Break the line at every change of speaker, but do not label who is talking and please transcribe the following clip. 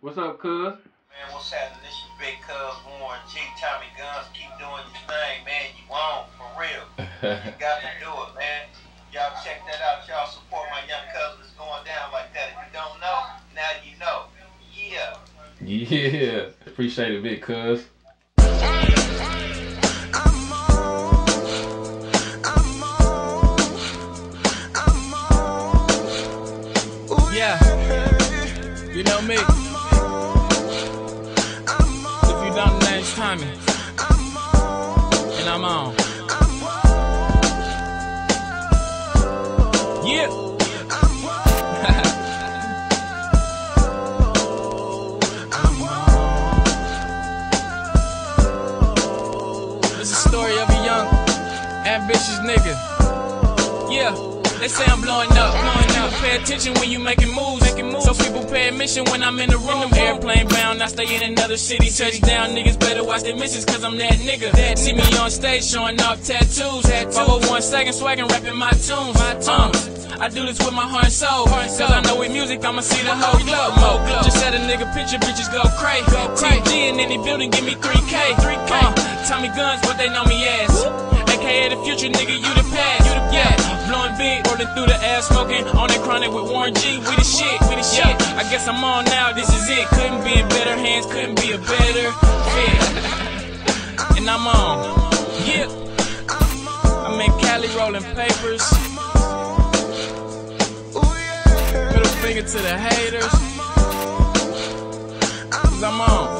What's up, cuz?
Man, what's happening? This your big cuz Warren G. Tommy Gunz, keep doing your thing, man. You won't, for real. you got to do it, man. Y'all check that out. Y'all support my young cousin that's going down like that. If you don't know, now you know. Yeah.
Yeah. Appreciate it, big cuz.
Yeah, you know me. It's Tommy. And I'm on. Yeah. It's a story of a young, ambitious nigga. Yeah, they say I'm blowing up, blowing up. Pay attention when you making moves. So people pay admission when I'm in the room. Airplane bound, I stay in another city. Touchdown, niggas better watch their missions, cause I'm that nigga. That see me on stage showing off tattoos. Follow one second, swagging, rapping my tunes. My tunes. I do this with my heart and soul. Cause I know with music, I'ma see the whole glow. Mo, just set a nigga picture, bitches go cray. TG in any building, give me 3K. 3K. Uh, Tommy Gunz, what they know me as. AKA the future, nigga, you rolling through the air, smoking on that chronic with Warren G. We the shit, we the shit. I guess I'm on now, this is it. Couldn't be in better hands, couldn't be a better fit. and I'm on. Yeah. I'm in Cali rolling papers. Middle finger to the haters. Cause I'm on.